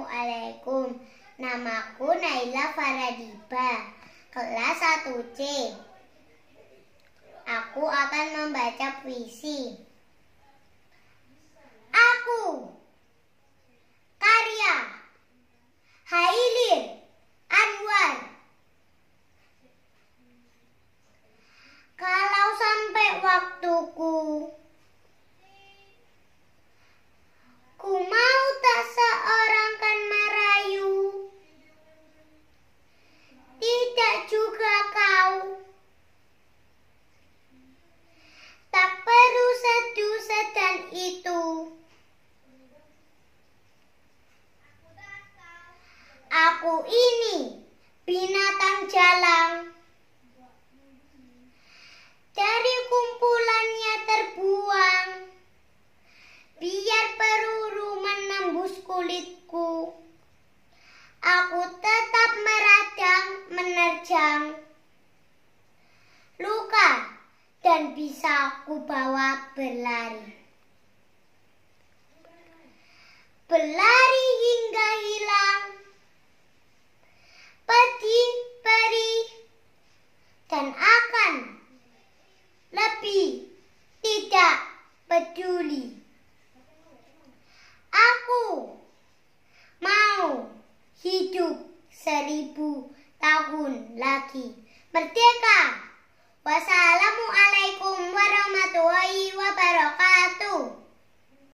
Assalamualaikum. Namaku Naila Faradiba, kelas 1C. Aku akan membaca puisi. Aku Karya Hailir Anwar Kalau sampai waktuku Aku ini binatang jalang. Dari kumpulannya terbuang Biar peluru menembus kulitku. Aku tetap meradang menerjang. Luka dan bisa aku bawa Berlari seribu tahun lagi. Merdeka!